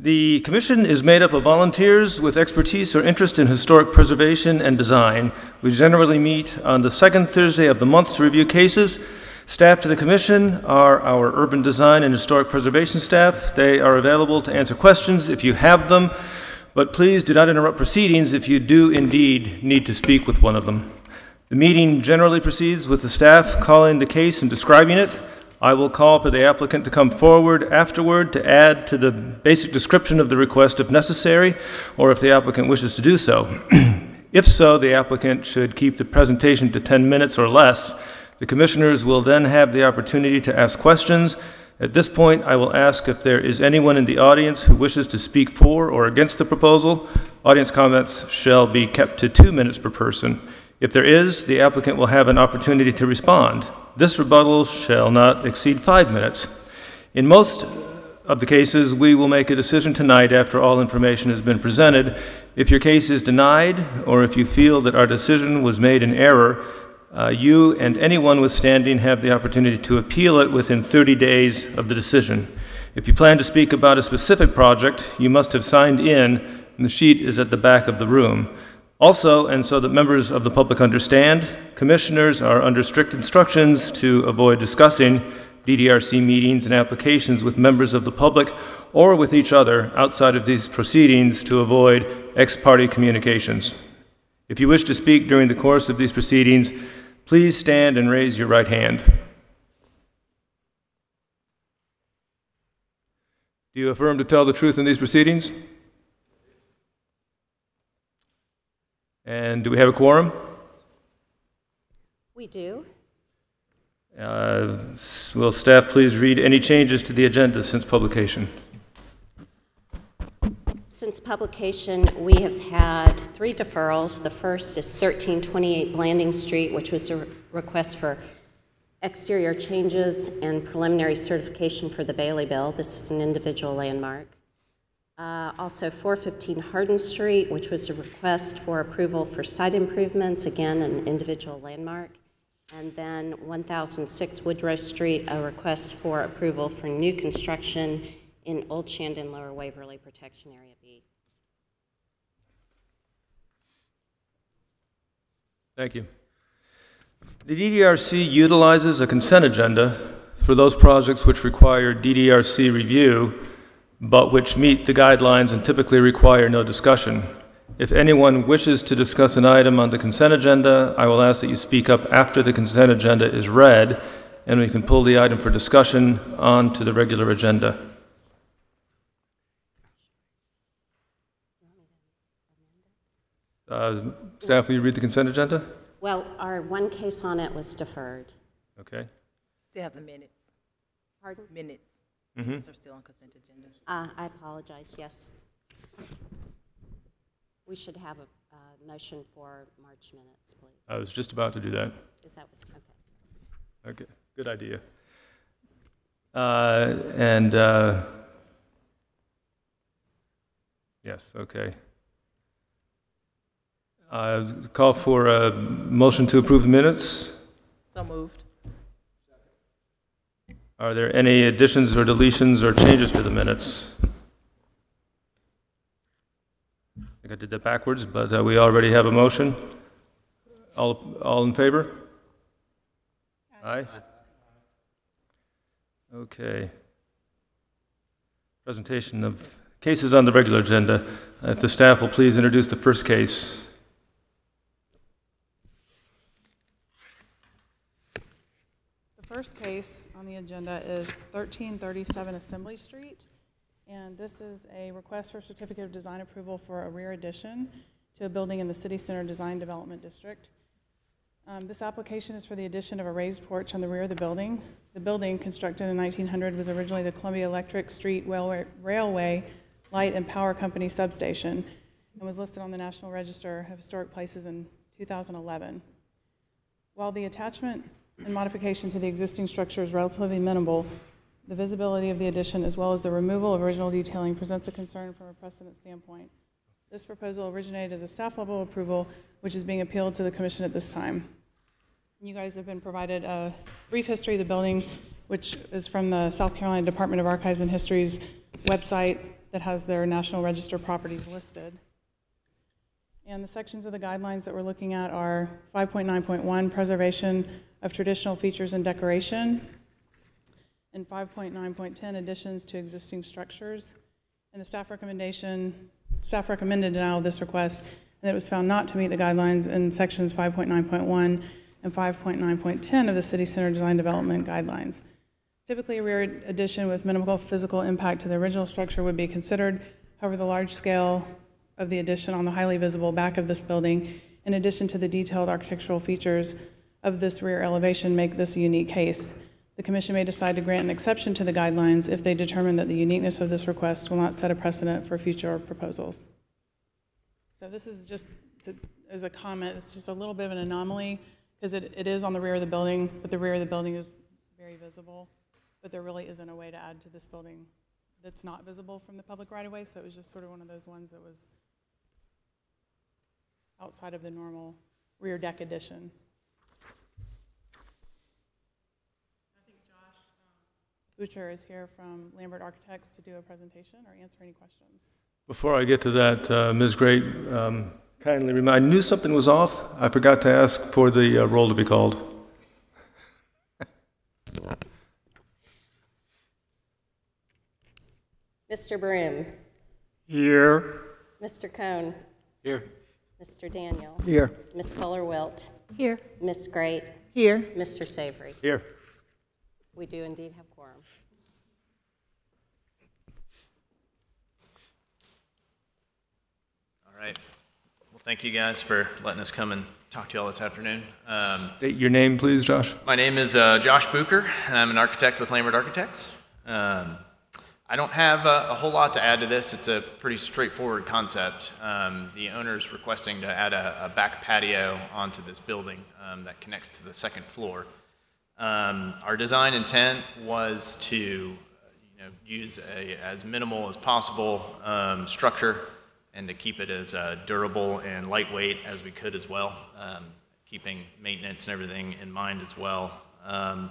The commission is made up of volunteers with expertise or interest in historic preservation and design. We generally meet on the second Thursday of the month to review cases. Staff to the commission are our urban design and historic preservation staff. They are available to answer questions if you have them, but please do not interrupt proceedings if you do indeed need to speak with one of them. The meeting generally proceeds with the staff calling the case and describing it. I will call for the applicant to come forward afterward to add to the basic description of the request if necessary, or if the applicant wishes to do so. if so, the applicant should keep the presentation to 10 minutes or less. The commissioners will then have the opportunity to ask questions. At this point, I will ask if there is anyone in the audience who wishes to speak for or against the proposal. Audience comments shall be kept to two minutes per person. If there is, the applicant will have an opportunity to respond. This rebuttal shall not exceed five minutes. In most of the cases, we will make a decision tonight after all information has been presented. If your case is denied, or if you feel that our decision was made in error, uh, you and anyone with standing have the opportunity to appeal it within 30 days of the decision. If you plan to speak about a specific project, you must have signed in, and the sheet is at the back of the room. Also, and so that members of the public understand, commissioners are under strict instructions to avoid discussing DDRC meetings and applications with members of the public or with each other outside of these proceedings to avoid ex parte communications. If you wish to speak during the course of these proceedings, please stand and raise your right hand. Do you affirm to tell the truth in these proceedings? And do we have a quorum? We do. Uh, Will staff please read any changes to the agenda since publication? Since publication, we have had three deferrals. The first is 1328 Blanding Street, which was a request for exterior changes and preliminary certification for the Bailey Bill. This is an individual landmark. Uh, Also, 415 Hardin Street, which was a request for approval for site improvements, again, an individual landmark. And then 1006 Woodrow Street, a request for approval for new construction in Old Shandon Lower Waverly Protection Area B. Thank you. The DDRC utilizes a consent agenda for those projects which require DDRC review, but which meet the guidelines and typically require no discussion. If anyone wishes to discuss an item on the consent agenda, I will ask that you speak up after the consent agenda is read, and we can pull the item for discussion onto the regular agenda. Uh, Staff, will you read the consent agenda? Well, our one case on it was deferred. Okay. Still have the minutes, Pardon? minutes. Mm-hmm. Minutes are still on consent agenda. Uh, I apologize, yes. We should have a uh, motion for March minutes, please. I was just about to do that. Is that, okay. Okay, good idea. Uh, And, uh, yes, okay. Uh, Call for a motion to approve the minutes. So moved. Are there any additions or deletions or changes to the minutes? I think I did that backwards, but uh, we already have a motion. All, all in favor? Aye? Okay. Presentation of cases on the regular agenda. If the staff will please introduce the first case. The first case on the agenda is 1337 Assembly Street, and this is a request for certificate of design approval for a rear addition to a building in the City Center Design Development District. Um, This application is for the addition of a raised porch on the rear of the building. The building, constructed in 1900, was originally the Columbia Electric Street Railway- Railway Light and Power Company substation and was listed on the National Register of Historic Places in 2011. While the attachment and modification to the existing structure is relatively minimal, the visibility of the addition as well as the removal of original detailing presents a concern from a precedent standpoint. This proposal originated as a staff-level approval, which is being appealed to the commission at this time. You guys have been provided a brief history of the building, which is from the South Carolina Department of Archives and History's website. that has their National Register properties listed. And the sections of the guidelines that we're looking at are 5.9.1, preservation of traditional features and decoration, and 5.9.10, additions to existing structures. And the staff recommendation, staff recommended denial of this request, and it was found not to meet the guidelines in sections 5.9.1 and 5.9.10 of the City Center Design Development Guidelines. Typically, a rear addition with minimal physical impact to the original structure would be considered. However, the large scale of the addition on the highly visible back of this building, in addition to the detailed architectural features of this rear elevation, make this a unique case. The commission may decide to grant an exception to the guidelines if they determine that the uniqueness of this request will not set a precedent for future proposals. So this is just, to- as a comment, it's just a little bit of an anomaly, because it, it is on the rear of the building, but the rear of the building is very visible, but there really isn't a way to add to this building that's not visible from the public right-of-way, so it was just sort of one of those ones that was outside of the normal rear deck addition. I think Josh um, Butcher is here from Lambert Architects to do a presentation or answer any questions. Before I get to that, uh, Ms. Great, um, kindly remind, I knew something was off. I forgot to ask for the uh, roll to be called. Mr. Brim, Here. Mr. Cohn, Here. Mr. Daniel, Here. Ms. Fuller-Wilt, Here. Ms. Great, Here. Mr. Savory. Here. We do indeed have quorum. All right. Well, thank you guys for letting us come and talk to you all this afternoon. Um, State your name, please, Josh. my name is uh, Josh Bucher, and I'm an architect with Lambert Architects. Um, I don't have a, a whole lot to add to this. It's a pretty straightforward concept. Um, the owner's requesting to add a, a back patio onto this building um, that connects to the second floor. Um, our design intent was to, you know, use a as minimal as possible um, structure and to keep it as uh, durable and lightweight as we could as well, um, keeping maintenance and everything in mind as well. Um,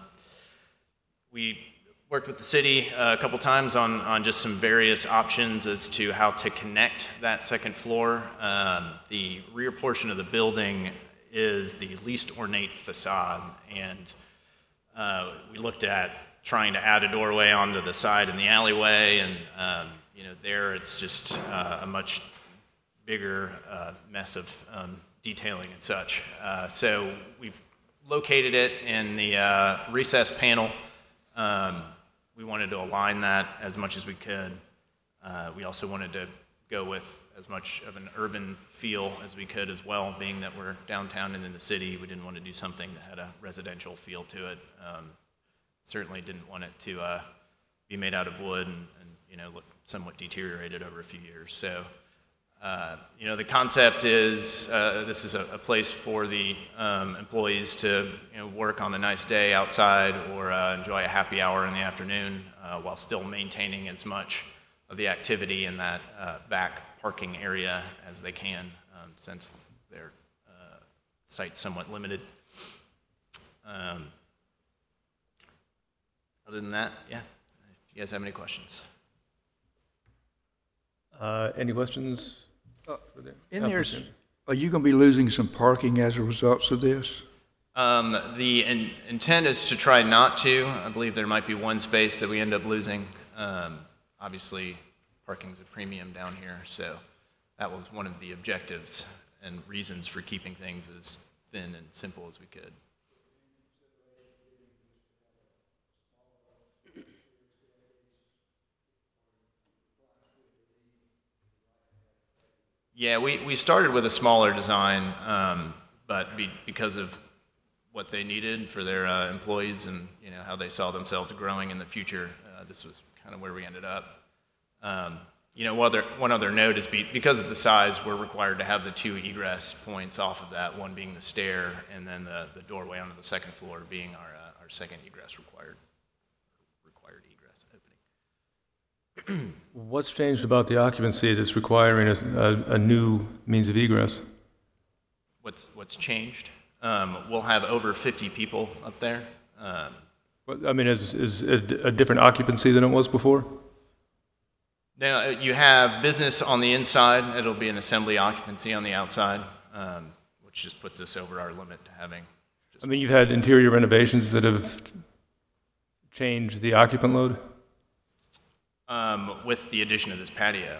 we worked with the city uh, a couple times on, on just some various options as to how to connect that second floor. Um, the rear portion of the building is the least ornate facade, and uh, we looked at trying to add a doorway onto the side in the alleyway, and um, you know there it's just uh, a much bigger uh, mess of um, detailing and such. Uh, so we've located it in the uh, recess panel. Um, we wanted to align that as much as we could. We also wanted to go with as much of an urban feel as we could as well, being that we're downtown and in the city. We didn't want to do something that had a residential feel to it. Um, certainly didn't want it to uh, be made out of wood and, and you know look somewhat deteriorated over a few years. So. Uh, you know, the concept is uh, this is a, a place for the um, employees to you know, work on a nice day outside or uh, enjoy a happy hour in the afternoon uh, while still maintaining as much of the activity in that uh, back parking area as they can um, since their uh, site's somewhat limited. Um, other than that, yeah, if you guys have any questions. Uh, Any questions? for the In there, are you going to be losing some parking as a result of this? Um, the in, intent is to try not to. I believe there might be one space that we end up losing. Um, obviously, parking's a premium down here, so that was one of the objectives and reasons for keeping things as thin and simple as we could. Yeah, we, we started with a smaller design, um, but be, because of what they needed for their uh, employees and you know how they saw themselves growing in the future, uh, this was kind of where we ended up. Um, you know, one other, one other note is be, because of the size, we're required to have the two egress points off of that, one being the stair and then the, the doorway onto the second floor being our, uh, our second egress required, required egress opening. What's changed about the occupancy that's requiring a, a, a new means of egress? What's, what's changed? Um, we'll have over 50 people up there. Um, I mean, is, is it a different occupancy than it was before? Now, uh, you have business on the inside, it'll be an assembly occupancy on the outside, um, which just puts us over our limit to having. I mean, you've had interior renovations that have changed the occupant load? Um, with the addition of this patio.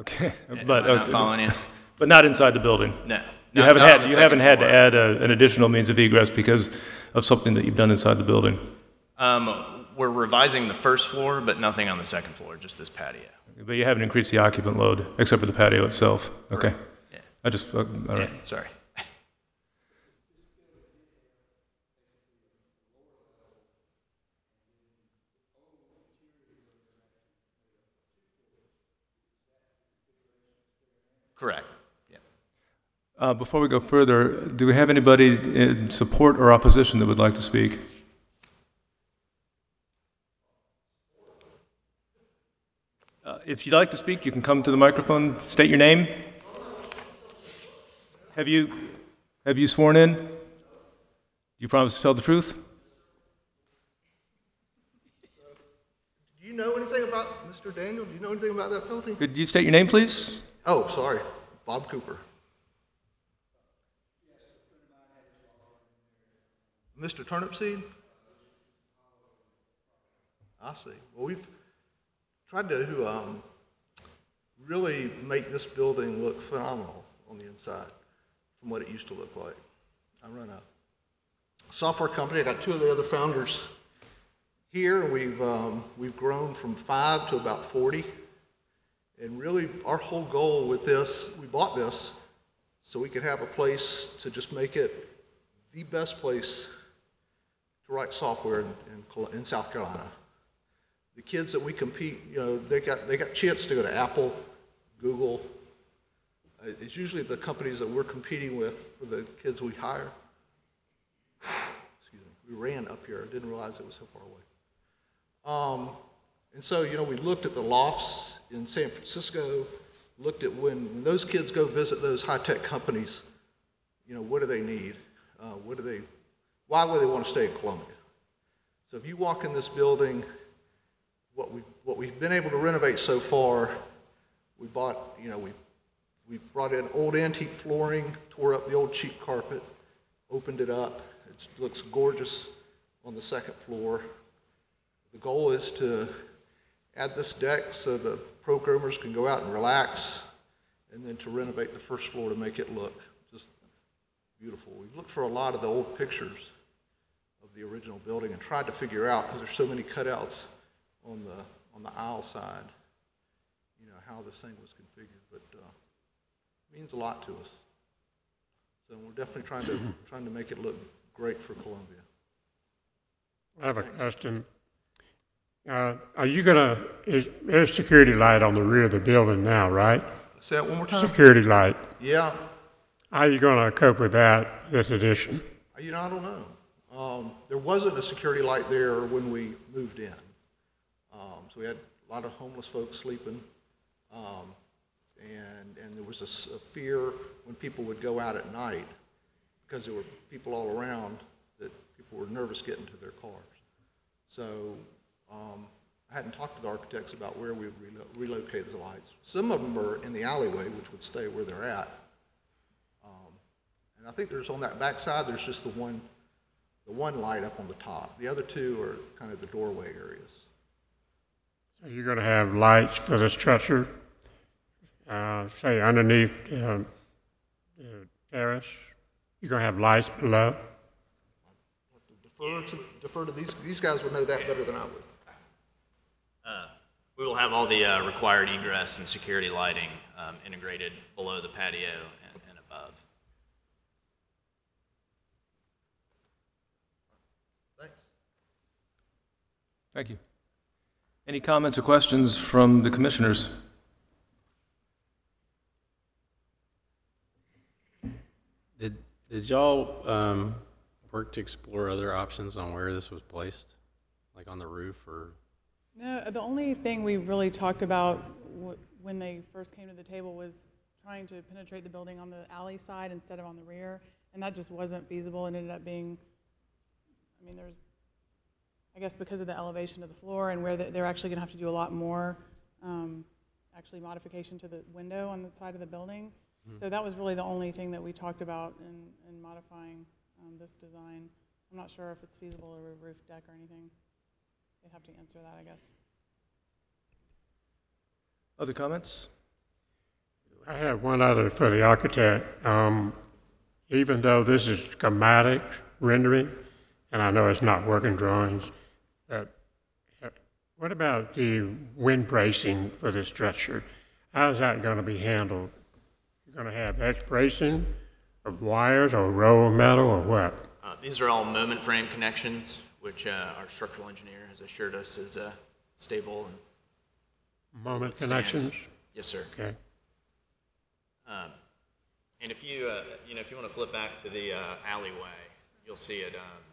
Okay, but, okay, following you? but not inside the building? No. You Not- haven't had, you haven't had to add a- an additional means of egress because of something that you've done inside the building? Um, we're revising the first floor, but nothing on the second floor, just this patio. But you haven't increased the occupant load, except for the patio itself? Okay. Yeah. I just, uh, all Yeah, right. sorry. Correct. Uh, Before we go further, do we have anybody in support or opposition that would like to speak? Uh, If you'd like to speak, you can come to the microphone, state your name. Have you, have you sworn in? Do you promise to tell the truth? Do you know anything about Mr. Daniel? Do you know anything about that building? Could you state your name, please? Oh, sorry, Bob Cooper. Mr. Turnipseed? I see. Well, we've tried to um, really make this building look phenomenal on the inside from what it used to look like. I run a software company. I got two of the other founders here, we've, um, we've grown from five to about 40. And really, our whole goal with this, we bought this so we could have a place to just make it the best place to write software in, in, in South Carolina. The kids that we compete, you know, they got, they got chance to go to Apple, Google. Uh, It's usually the companies that we're competing with for the kids we hire. Excuse me, we ran up here, I didn't realize it was so far away. Um, and so, you know, we looked at the lofts in San Francisco, looked at when, when those kids go visit those high-tech companies, you know, what do they need? Uh, what do they, why would they want to stay in Columbia? So if you walk in this building, what we, what we've been able to renovate so far, we bought, you know, we, we brought in old antique flooring, tore up the old cheap carpet, opened it up. It looks gorgeous on the second floor. The goal is to add this deck so the programmers can go out and relax, and then to renovate the first floor to make it look beautiful. We've looked for a lot of the old pictures of the original building and tried to figure out, because there's so many cutouts on the, on the aisle side, you know, how this thing was configured, but, uh, it means a lot to us. So we're definitely trying to, trying to make it look great for Columbia. I have a question. Uh, Are you gonna, is, there's security light on the rear of the building now, right? Say that one more time? Security light. Yeah, How are you gonna cope with that, this addition? You know, I don't know. Um, there wasn't a security light there when we moved in. Um, so we had a lot of homeless folks sleeping. Um, and, and there was a fear when people would go out at night, because there were people all around, that people were nervous getting to their cars. So, um, I hadn't talked to the architects about where we would relo- relocate the lights. Some of them are in the alleyway, which would stay where they're at. And I think there's on that back side, there's just the one, the one light up on the top. The other two are kind of the doorway areas. So you're gonna have lights for the structure, uh, say underneath, um, the terrace? You're gonna have lights below? Defer to, defer to these, these guys would know that better than I would. We will have all the uh, required egress and security lighting um, integrated below the patio and, and above. Thanks. Thank you. Any comments or questions from the commissioners? Did, did y'all, um, work to explore other options on where this was placed? Like on the roof or? No, the only thing we really talked about wh- when they first came to the table was trying to penetrate the building on the alley side instead of on the rear, and that just wasn't feasible and ended up being, I mean, there's I guess because of the elevation of the floor and where they- they're actually going to have to do a lot more, um, actually modification to the window on the side of the building. So that was really the only thing that we talked about in, in modifying um, this design. I'm not sure if it's feasible to a roof deck or anything. They'd have to answer that, I guess. Other comments? I have one other for the architect. Um, even though this is schematic rendering, and I know it's not working drawings, but uh, what about the wind bracing for the structure? How's that going to be handled? You're going to have X bracing of wires or row of metal or what? Uh, These are all moment frame connections, which uh, our structural engineer has assured us is uh, stable and Moment connections? Yes, sir. Okay. Um, And if you, uh, you know, if you want to flip back to the uh, alleyway, you'll see it, um,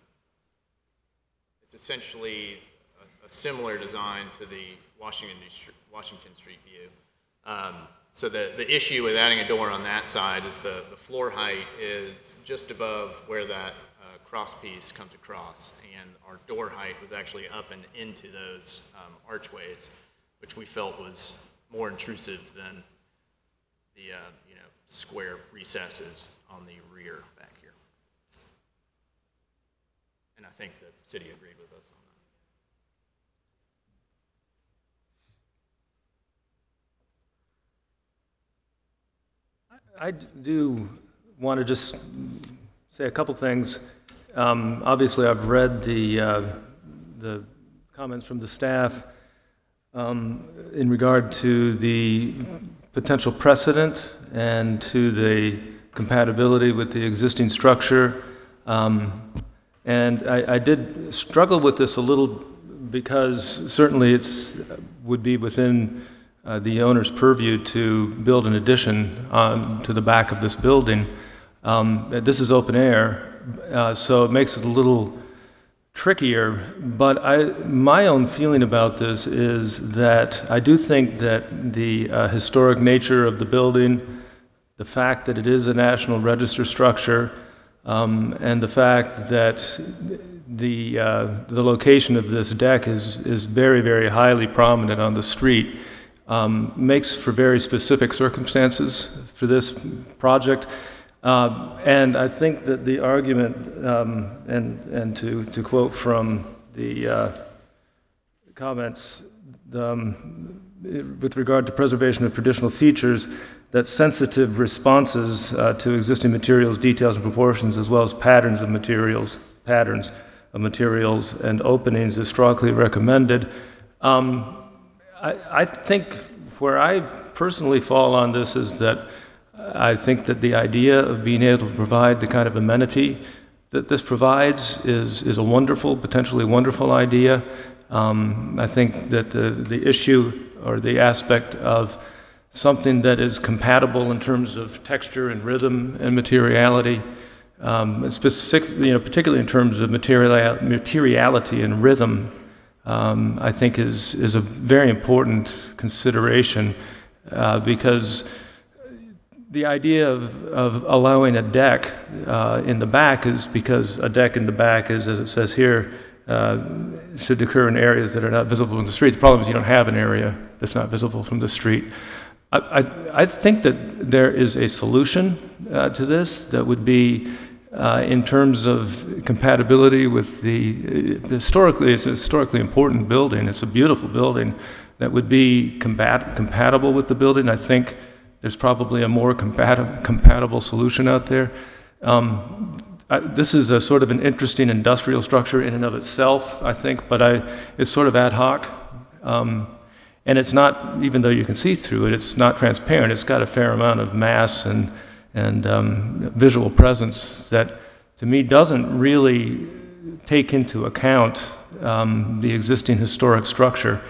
it's essentially a- a similar design to the Washington, Washington Street view. Um, So the, the issue with adding a door on that side is the, the floor height is just above where that uh, cross piece comes across. And our door height was actually up and into those um, archways, which we felt was more intrusive than the, uh, you know, square recesses on the rear back here. And I think the city agreed with us on that. I do want to just say a couple things. Um, Obviously, I've read the, uh, the comments from the staff um, in regard to the potential precedent and to the compatibility with the existing structure. Um, And I, I did struggle with this a little because certainly it's, would be within uh, the owner's purview to build an addition on, to the back of this building. Um, This is open air, uh, so it makes it a little trickier, but I, my own feeling about this is that I do think that the uh, historic nature of the building, the fact that it is a National Register structure, um, and the fact that the, uh, the location of this deck is, is very, very highly prominent on the street, um, makes for very specific circumstances for this project. Uh, And I think that the argument, um, and, and to, to quote from the uh, comments, um, with regard to preservation of traditional features, that sensitive responses uh, to existing materials, details, and proportions, as well as patterns of materials, patterns of materials and openings is strongly recommended. Um, I, I think where I personally fall on this is that I think that the idea of being able to provide the kind of amenity that this provides is, is a wonderful, potentially wonderful idea. Um, I think that the, the issue or the aspect of something that is compatible in terms of texture and rhythm and materiality, um, specific, you know, particularly in terms of material, materiality and rhythm, um, I think is, is a very important consideration uh, because the idea of, of allowing a deck uh, in the back is because a deck in the back is, as it says here, uh, should occur in areas that are not visible from the street. The problem is you don't have an area that's not visible from the street. I, I, I think that there is a solution uh, to this that would be uh, in terms of compatibility with the, uh, historically, it's a historically important building. It's a beautiful building that would be combat, compatible with the building. I think there's probably a more compati- compatible solution out there. Um, I, this is a sort of an interesting industrial structure in and of itself, I think, but I, it's sort of ad hoc. Um, and it's not, even though you can see through it, it's not transparent. It's got a fair amount of mass and, and um, visual presence that, to me, doesn't really take into account um, the existing historic structure.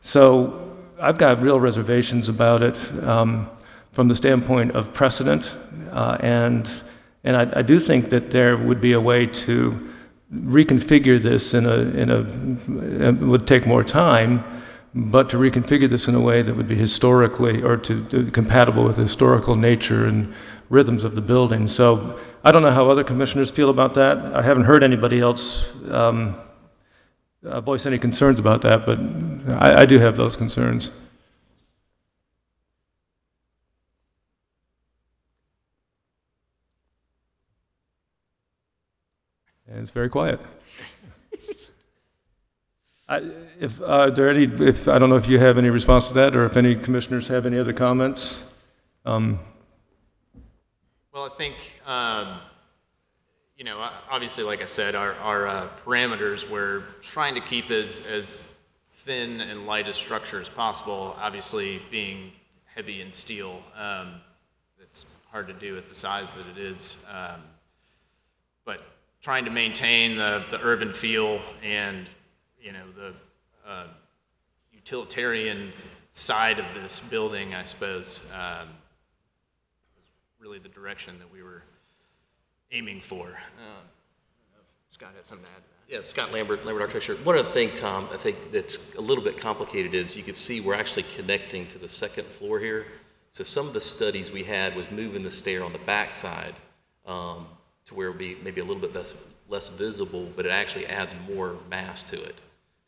So I've got real reservations about it um, from the standpoint of precedent, uh, and, and I, I do think that there would be a way to reconfigure this in a, in a, it would take more time, but to reconfigure this in a way that would be historically or to, to compatible with the historical nature and rhythms of the building. So I don't know how other commissioners feel about that. I haven't heard anybody else um, uh, voice any concerns about that, but I, I do have those concerns. And it's very quiet. I, if, uh, there any, if, I don't know if you have any response to that, or if any commissioners have any other comments? Um, Well, I think, um, you know, obviously, like I said, our, our uh, parameters, we're trying to keep as, as thin and light a structure as possible, obviously being heavy in steel. Um, It's hard to do at the size that it is. Um, But trying to maintain the, the urban feel and, you know, the uh, utilitarian side of this building, I suppose, um, really the direction that we were aiming for. Um, Scott has something to add to that. Yeah, Scott Lambert, Lambert Architecture. One other thing, Tom, I think that's a little bit complicated is you can see we're actually connecting to the second floor here. So some of the studies we had was moving the stair on the backside um, to where it would be maybe a little bit less, less visible, but it actually adds more mass to it.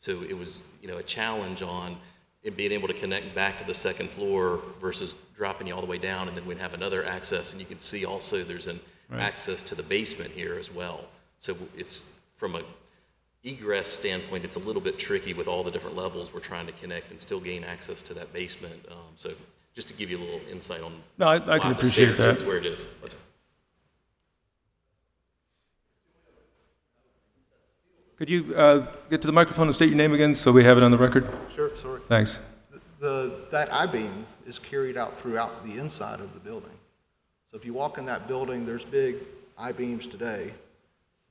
So it was, you know, a challenge on it being able to connect back to the second floor versus dropping you all the way down, and then we'd have another access. And you can see also there's an access to the basement here as well. So it's from a egress standpoint, it's a little bit tricky with all the different levels we're trying to connect and still gain access to that basement. Um, so just to give you a little insight on No, I, I can appreciate that. where it is. That's- Could you uh, get to the microphone and state your name again, so we have it on the record? Sure, sorry. Thanks. The, that I-beam is carried out throughout the inside of the building. So if you walk in that building, there's big I-beams today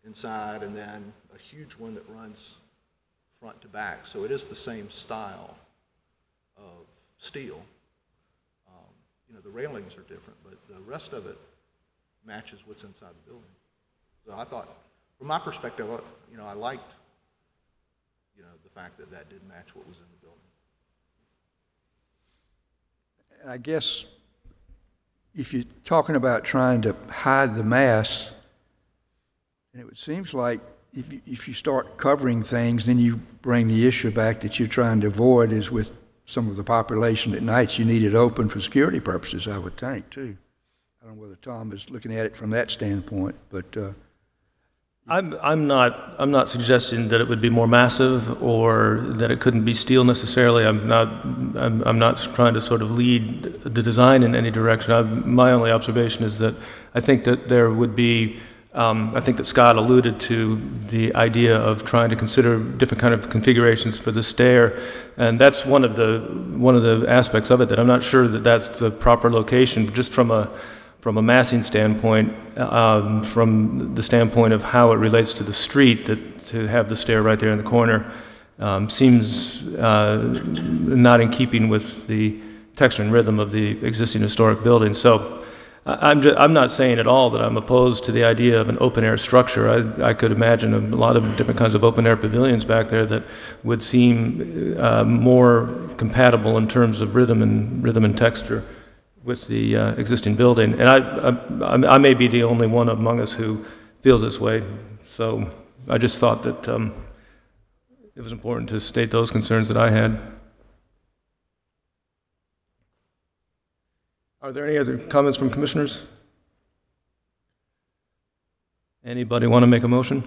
inside, and then a huge one that runs front to back. So it is the same style of steel. Um, You know, the railings are different, but the rest of it matches what's inside the building. So I thought, from my perspective, you know, I liked, you know, the fact that that didn't match what was in the building. I guess if you're talking about trying to hide the mass, and it seems like if you, if you start covering things, then you bring the issue back that you're trying to avoid is with some of the population at nights, you need it open for security purposes, I would think, too. I don't know whether Tom is looking at it from that standpoint, but, uh, I'm, I'm not, I'm not suggesting that it would be more massive or that it couldn't be steel necessarily. I'm not, I'm, I'm not trying to sort of lead the design in any direction. I, my only observation is that I think that there would be, um, I think that Scott alluded to the idea of trying to consider different kind of configurations for the stair. And that's one of the, one of the aspects of it that I'm not sure that that's the proper location, just from a, from a massing standpoint, um, from the standpoint of how it relates to the street, that to have the stair right there in the corner um, seems uh, not in keeping with the texture and rhythm of the existing historic building. So I'm, ju- I'm not saying at all that I'm opposed to the idea of an open-air structure. I, I could imagine a lot of different kinds of open-air pavilions back there that would seem uh, more compatible in terms of rhythm and, rhythm and texture with the uh, existing building. And I, I, I may be the only one among us who feels this way, so I just thought that um, it was important to state those concerns that I had. Are there any other comments from commissioners? Anybody want to make a motion?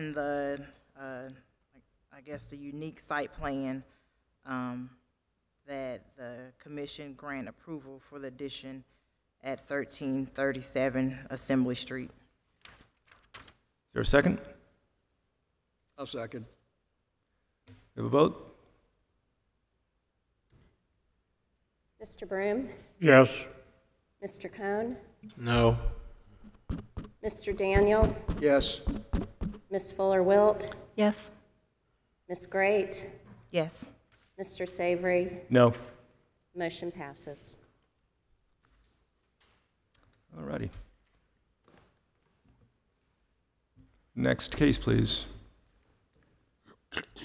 And the, uh, I guess the unique site plan, um, that the commission grant approval for the addition at thirteen thirty-seven Assembly Street. Is there a second? I'll second. We have a vote? Mr. Broom? Yes. Mr. Cohn? No. Mr. Daniel? Yes, Ms. Fuller Wilt? Yes. Ms. Great? Yes. Mr. Savory? No. Motion passes. All righty. Next case, please.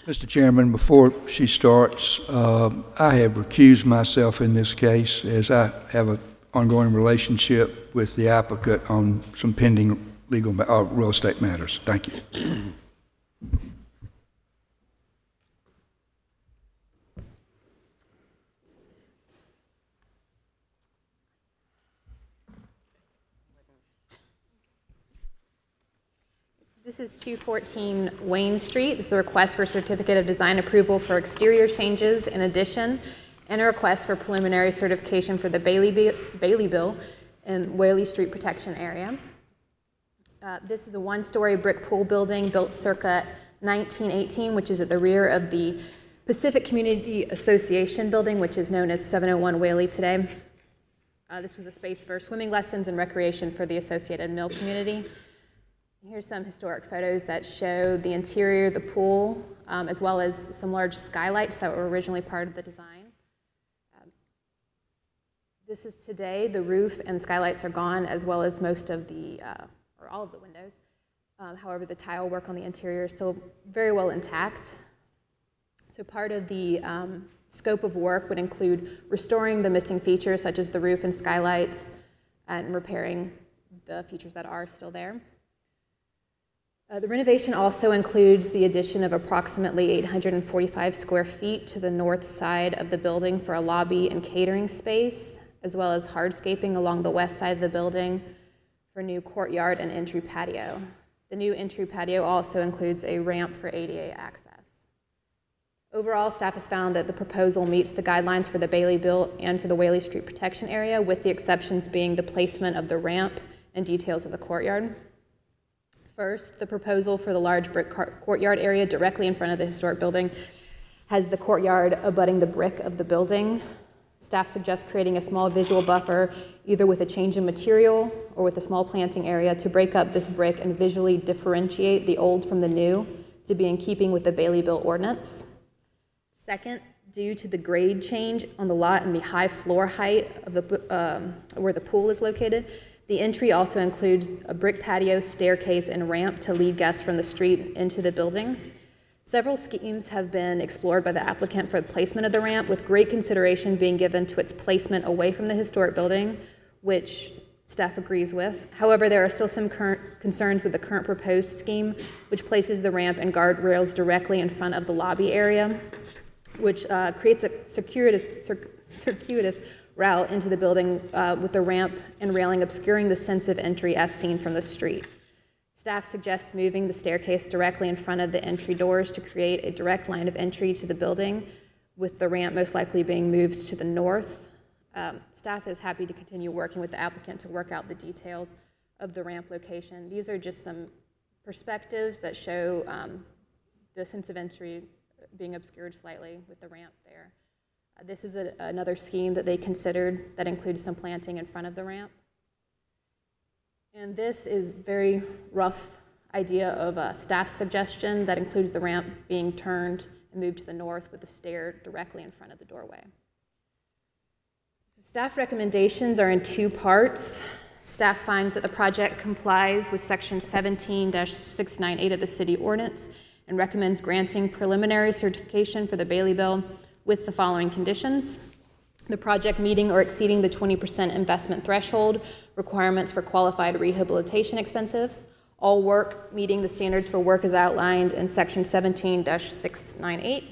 Mr. Chairman, before she starts, uh, I have recused myself in this case as I have an ongoing relationship with the applicant on some pending legal, uh, real estate matters. Thank you. This is 214 Wayne Street. This is a request for certificate of design approval for exterior changes in addition, and a request for preliminary certification for the Bailey Bailey Bill in Whaley Street Protection Area. Uh, This is a one-story brick pool building built circa 1918, which is at the rear of the Pacific Community Association building, which is known as 701 Whaley today. Uh, This was a space for swimming lessons and recreation for the Associated Mill community. Here's some historic photos that show the interior, of the pool, um, as well as some large skylights that were originally part of the design. Um, This is today, the roof and skylights are gone, as well as most of the, uh, or all of the windows. Um, However, the tile work on the interior is still very well intact. So part of the um, scope of work would include restoring the missing features such as the roof and skylights and repairing the features that are still there. Uh, The renovation also includes the addition of approximately 845 square feet to the north side of the building for a lobby and catering space, as well as hardscaping along the west side of the building for new courtyard and entry patio. The new entry patio also includes a ramp for ADA access. Overall, staff has found that the proposal meets the guidelines for the Bailey Bill and for the Whaley Street Protection Area, with the exceptions being the placement of the ramp and details of the courtyard. First, the proposal for the large brick courtyard area directly in front of the historic building has the courtyard abutting the brick of the building. Staff suggests creating a small visual buffer, either with a change in material or with a small planting area, to break up this brick and visually differentiate the old from the new to be in keeping with the Bailey Bill ordinance. Second, due to the grade change on the lot and the high floor height of the, um, where the pool is located, the entry also includes a brick patio, staircase, and ramp to lead guests from the street into the building. Several schemes have been explored by the applicant for the placement of the ramp, with great consideration being given to its placement away from the historic building, which staff agrees with. However, there are still some current concerns with the current proposed scheme, which places the ramp and guardrails directly in front of the lobby area, which uh, creates a circuitous, cir- circuitous route into the building uh, with the ramp and railing obscuring the sense of entry as seen from the street. Staff suggests moving the staircase directly in front of the entry doors to create a direct line of entry to the building, with the ramp most likely being moved to the north. Um, Staff is happy to continue working with the applicant to work out the details of the ramp location. These are just some perspectives that show um, the sense of entry being obscured slightly with the ramp there. Uh, This is a- another scheme that they considered that includes some planting in front of the ramp. And this is very rough idea of a staff suggestion that includes the ramp being turned and moved to the north with the stair directly in front of the doorway. Staff recommendations are in two parts. Staff finds that the project complies with section 17-698 of the city ordinance and recommends granting preliminary certification for the Bailey Bill with the following conditions. The project meeting or exceeding the 20% investment threshold, requirements for qualified rehabilitation expenses, all work meeting the standards for work as outlined in section 17-698,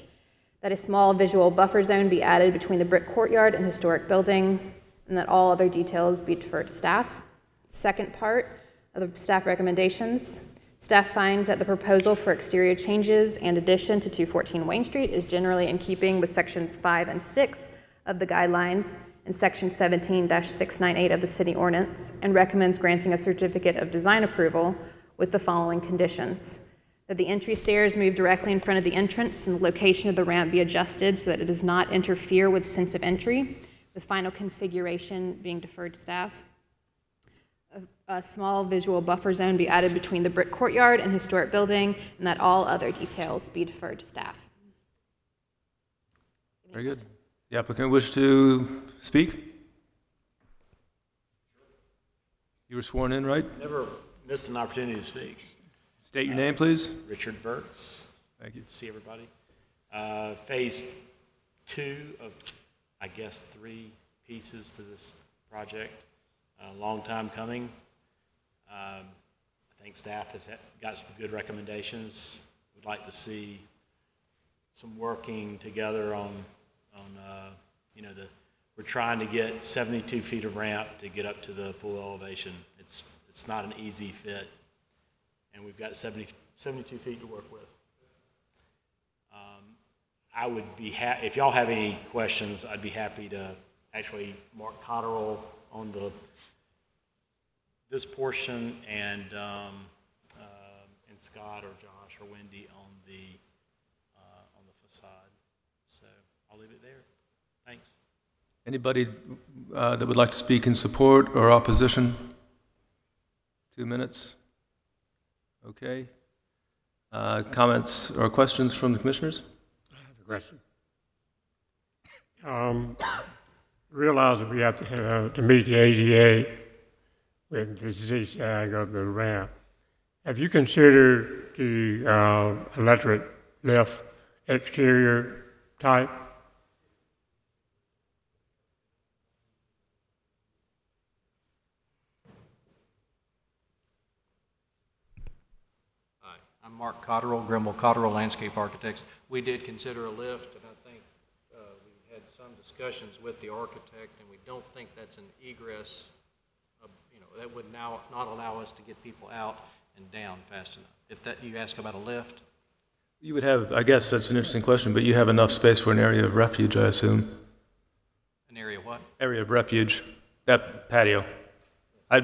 that a small visual buffer zone be added between the brick courtyard and historic building, and that all other details be deferred to staff. Second part of the staff recommendations, staff finds that the proposal for exterior changes and addition to 214 Wayne Street is generally in keeping with sections 5 and 6 of the guidelines and section 17-698 of the city ordinance, and recommends granting a certificate of design approval with the following conditions. That the entry stairs move directly in front of the entrance and the location of the ramp be adjusted so that it does not interfere with sense of entry, with final configuration being deferred to staff. A, a small visual buffer zone be added between the brick courtyard and historic building, and that all other details be deferred to staff. Very good. The applicant wish to speak? You were sworn in, right? Never missed an opportunity to speak. State your name, please. Richard Burks. Thank you. Good to see everybody. Uh, Phase two of, I guess, three pieces to this project. A long time coming. Um, I think staff has got some good recommendations. We'd like to see some working together on, on, uh, you know, the, we're trying to get 72 feet of ramp to get up to the pool elevation. It's, it's not an easy fit, and we've got 70, 72 feet to work with. Um, I would be ha, if y'all have any questions, I'd be happy to actually Mark Cotterill on the, this portion, and, um, uh, and Scott or Josh or Wendy on the, uh, on the facade. So I'll leave it there. Thanks. Anybody uh, that would like to speak in support or opposition? Two minutes? Okay. Uh, Comments or questions from the commissioners? I have a question. Um, realize that we have to, have to meet the ADA with the Z-sag of the ramp. Have you considered the, uh, electric lift exterior type? Hi, I'm Mark Cotterill, Grimble Cotterill Landscape Architects. We did consider a lift, and I think uh, we had some discussions with the architect, and we don't think that's an egress, of- you know, that would now not allow us to get people out and down fast enough. If that, you ask about a lift, You would have, I guess that's an interesting question, but you have enough space for an area of refuge, I assume? an area what? Area of refuge, that patio. I,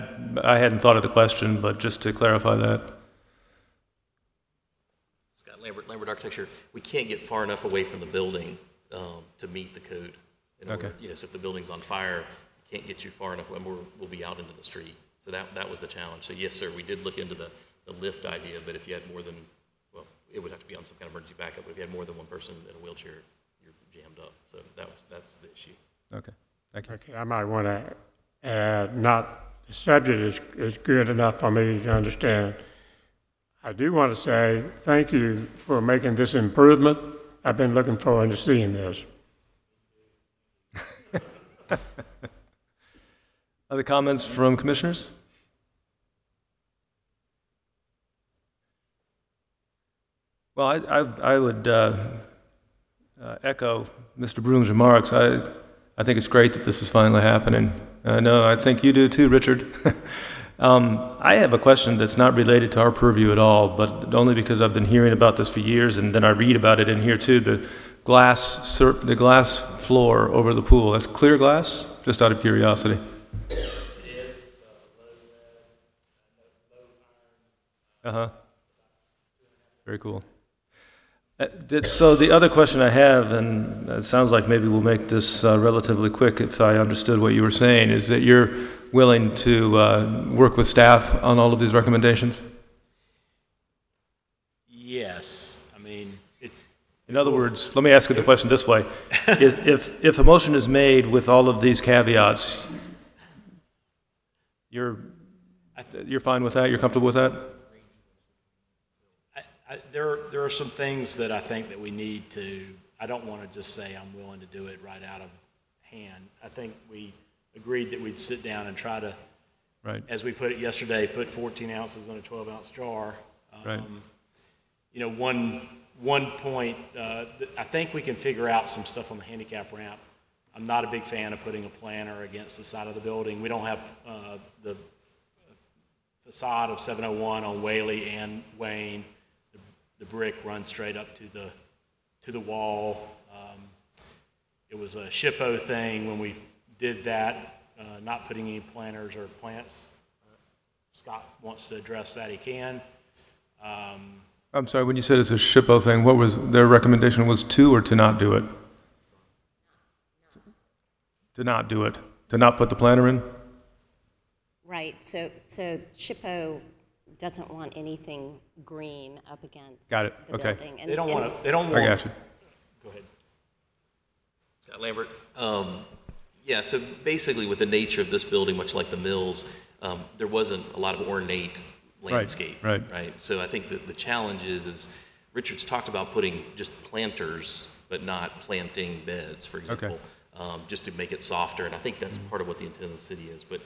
I hadn't thought of the question, but just to clarify that. Scott Lambert, Lambert Architecture, we can't get far enough away from the building um, to meet the code. In order- Okay. Yes, if the building's on fire, can't get you far enough, and we're, we'll be out into the street. So that, that was the challenge. So yes, sir, we did look into the, the lift idea, but if you had more than, well, it would have to be on some kind of emergency backup, but if you had more than one person in a wheelchair, you're jammed up. So that was, that's the issue. Okay, thank you. Okay, I might want to add, not, the subject is, is good enough for me to understand. I do want to say thank you for making this improvement. I've been looking forward to seeing this. Other comments from commissioners? Well, I, I, I would uh, uh, echo Mr. Broom's remarks. I, I think it's great that this is finally happening. I know, I think you do too, Richard. um, I have a question that's not related to our purview at all, but only because I've been hearing about this for years, and then I read about it in here too. The glass, the glass floor over the pool. That's clear glass. Just out of curiosity. Uh huh. Very cool. Uh, So the other question I have, and it sounds like maybe we'll make this uh, relatively quick if I understood what you were saying, is that you're willing to uh, work with staff on all of these recommendations? Yes, I mean, it, In other words, let me ask you the question this way. If, if, if a motion is made with all of these caveats, you're, you're fine with that? You're comfortable with that? I, I, there, there are some things that I think that we need to, I don't want to just say I'm willing to do it right out of hand. I think we agreed that we'd sit down and try to, Right. as we put it yesterday, put 14 ounces in a 12-ounce jar. Right. Um, You know, one, one point, uh, th- I think we can figure out some stuff on the handicap ramp. I'm not a big fan of putting a planter against the side of the building. We don't have uh, the facade of 701 on Whaley and Wayne. The- The brick runs straight up to the, to the wall. Um, It was a SHPO thing when we did that, uh, not putting any planters or plants. Uh, Scott wants to address that, he can. Um, I'm sorry, when you said it's a SHPO thing, what was, their recommendation was to or to not do it? To not do it, to not put the planter in? Right, so, so SHPO doesn't want anything green up against Got it, the okay. building. They don't And- want to, they don't want. I got you. Go ahead. Scott Lambert. Um, Yeah, so basically with the nature of this building, much like the mills, um, there wasn't a lot of ornate landscape. right. Right, so I think that the challenge is, is Richard's talked about putting just planters, but not planting beds, for example, um, just to make it softer, and I think that's part of what the intent of the city is, but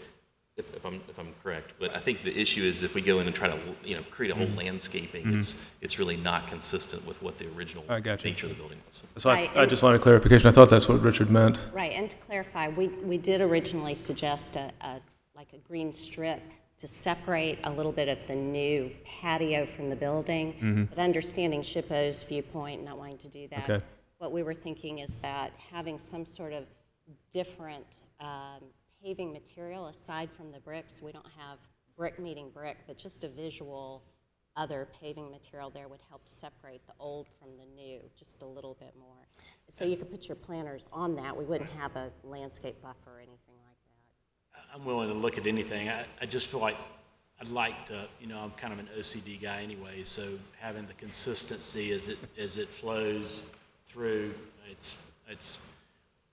if, if I'm, if I'm correct, but I think the issue is if we go in and try to, you know, create a whole Mhm. landscaping, Mhm. it's, it's really not consistent with what the original I got nature of the building was. So I, Right, I and- just wanted clarification. I thought that's what Richard meant. Right, and to clarify, we, we did originally suggest a, a, like a green strip to separate a little bit of the new patio from the building. Mhm. But understanding SHPO's viewpoint, not wanting to do that. Okay. What we were thinking is that having some sort of different um, paving material aside from the bricks, we don't have brick meeting brick, but just a visual other paving material there would help separate the old from the new just a little bit more. So you could put your planters on that. We wouldn't have a landscape buffer or anything like that. I'm willing to look at anything. I, I just feel like I'd like to, you know, I'm kind of an OCD guy anyway, so having the consistency as it, as it flows through, it's, it's,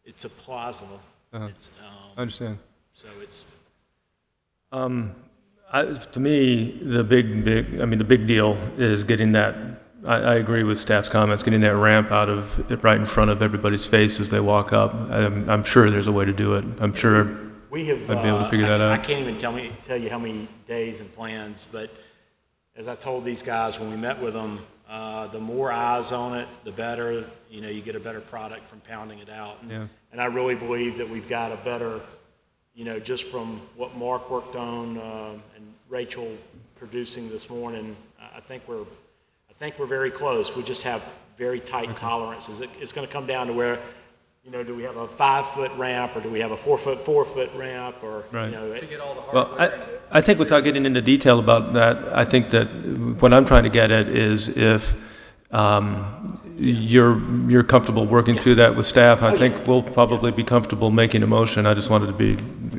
it's a plaza. Uh-huh. It's, um, I understand. So it's, Um, I, to me, the big, big, I mean, the big deal is getting that, I, I agree with staff's comments, getting that ramp out of, it right in front of everybody's face as they walk up. I'm, I'm sure there's a way to do it. I'm sure we have. I'd be able to uh, figure I that ca- I out. can't even tell me, tell you how many days and plans, but as I told these guys when we met with them, uh, the more eyes on it, the better, you know, you get a better product from pounding it out. And- Yeah. And I really believe that we've got a better, you know, just from what Mark worked on, um, and Rachel producing this morning, I- I think we're, I think we're very close. We just have very tight tolerances. It, it's gonna come down to where, you know, do we have a five-foot ramp, or do we have a four-foot, four-foot ramp, or, you Right. know. it- Well, I, I think without getting into detail about that, I think that what I'm trying to get at is if um, you're, you're comfortable working through that with staff, I think we'll probably be comfortable making a motion. I just wanted to be,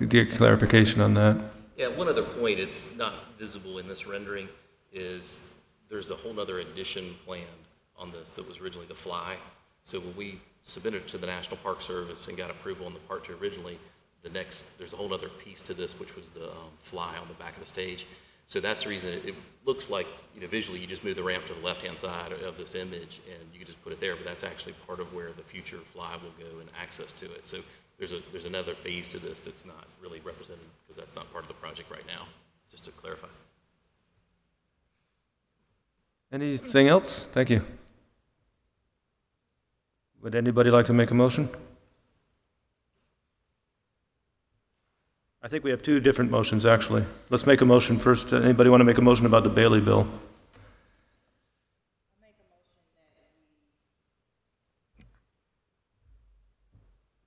get clarification on that. Yeah, one other point, it's not visible in this rendering, is there's a whole other addition planned on this that was originally the fly. So when we submitted it to the National Park Service and got approval on the part two originally, the next, there's a whole other piece to this, which was the um, fly on the back of the stage. So that's the reason it, it looks like, you know, visually, you just move the ramp to the left-hand side of this image, and you can just put it there, but that's actually part of where the future fly will go and access to it. So there's a, there's another phase to this that's not really represented, because that's not part of the project right now, just to clarify. Anything else? Thank you. Would anybody like to make a motion? I think we have two different motions, actually. Let's make a motion first. Uh, anybody want to make a motion about the Bailey bill?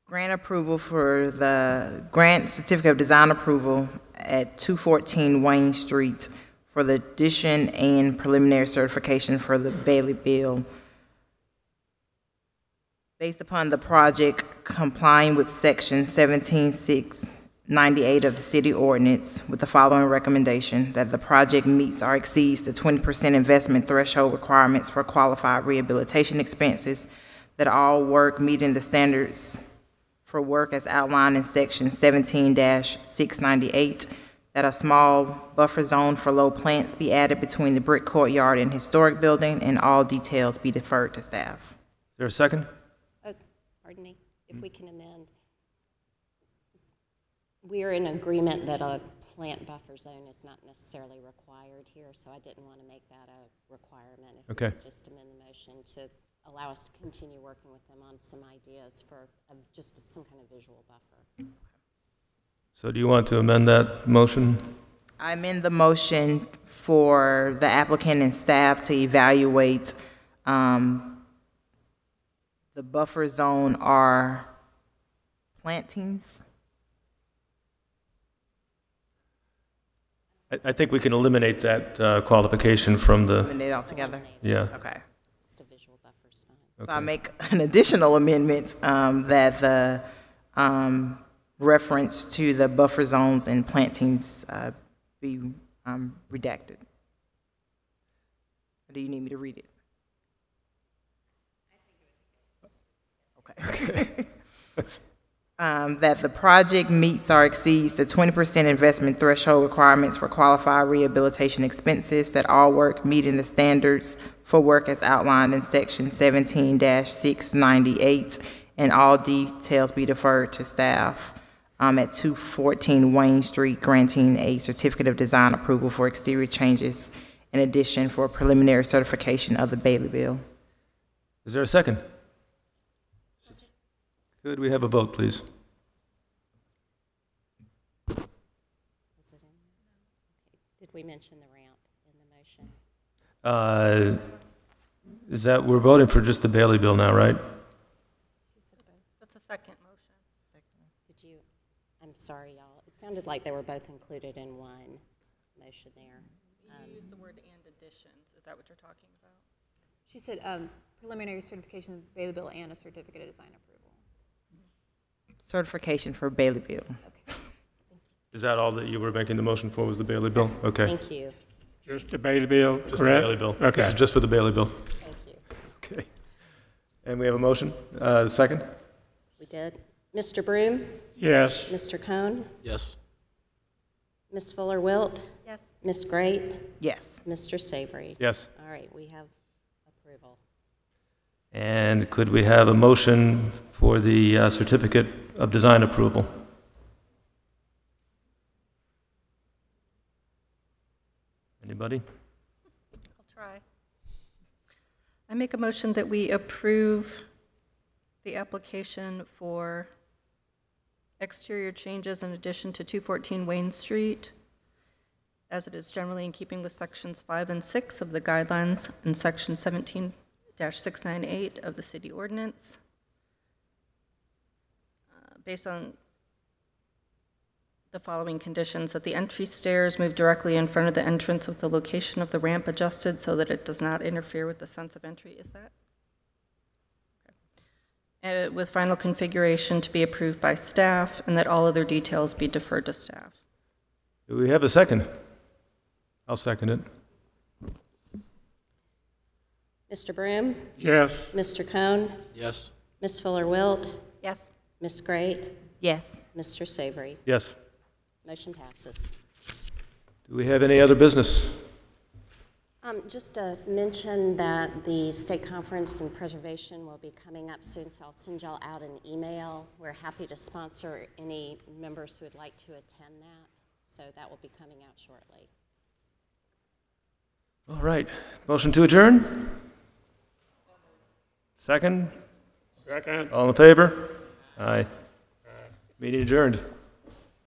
Grant approval for the grant certificate of design approval at 214 Wayne Street for the addition and preliminary certification for the Bailey Bill. Based upon the project complying with section 17698 of the city ordinance with the following recommendation, that the project meets or exceeds the 20% investment threshold requirements for qualified rehabilitation expenses, that all work meeting the standards for work as outlined in section 17-698, that a small buffer zone for low plants be added between the brick courtyard and historic building, and all details be deferred to staff. Is there a second? Uh, Pardon me, if we can amend. We are in agreement that a plant buffer zone is not necessarily required here, so I didn't want to make that a requirement. If we Okay. could just amend the motion to allow us to continue working with them on some ideas for uh, just some kind of visual buffer. So do you want to amend that motion? I amend the motion for the applicant and staff to evaluate um, the buffer zone are plantings. I, I think we can eliminate that uh, qualification from the, Eliminate altogether? yeah. Okay. Just a visual buffer is. So I make an additional amendment um, that the um, reference to the buffer zones and plantings uh, be um, redacted. Or do you need me to read it? Okay. um, that the project meets or exceeds the twenty percent investment threshold requirements for qualified rehabilitation expenses, that all work meeting the standards for work as outlined in section seventeen six ninety-eight, and all details be deferred to staff. Um, at two fourteen Wayne Street, granting a certificate of design approval for exterior changes in addition for preliminary certification of the Bailey Bill. Is there a second? Could we have a vote, please? Did we mention the ramp in the motion? Uh, Is that, we're voting for just the Bailey bill now, right? That's a second motion. Did you, I'm sorry, y'all. It sounded like they were both included in one motion there. Um, You used the word and additions. Is that what you're talking about? She said um, preliminary certification of the Bailey Bill and a certificate of design approval. Certification for Bailey Bill. Is that all that you were making the motion for, was the Bailey bill? Okay. Thank you. Just the Bailey bill, Just the correct? Bailey bill. This Okay. is just for the Bailey bill. Thank you. Okay. And we have a motion, uh, second? We did. Mr. Broom? Yes. Mr. Cohn? Yes. Ms. Fuller Wilt? Yes. Ms. Grape? Yes. Mr. Savory? Yes. All right, we have approval. And could we have a motion for the uh, certificate of design approval? Anybody? I'll try. I make a motion that we approve the application for exterior changes in addition to 214 Wayne Street, as it is generally in keeping with sections 5 and 6 of the guidelines and section 17-698 of the city ordinance. Based on the following conditions, that the entry stairs move directly in front of the entrance with the location of the ramp adjusted so that it does not interfere with the sense of entry, is that? Okay. Uh, With final configuration to be approved by staff, and that all other details be deferred to staff. Do we have a second? I'll second it. Mr. Broom? Yes. Mr. Cohn? Yes. Ms. Fuller Wilt? Yes. Ms. Great? Yes. Mr. Savory? Yes. Motion passes. Do we have any other business? Um, Just to mention that the State Conference in Preservation will be coming up soon, so I'll send y'all out an email. We're happy to sponsor any members who would like to attend that, so that will be coming out shortly. All right. Motion to adjourn? Second? Second. All in favor? Aye. Meeting adjourned.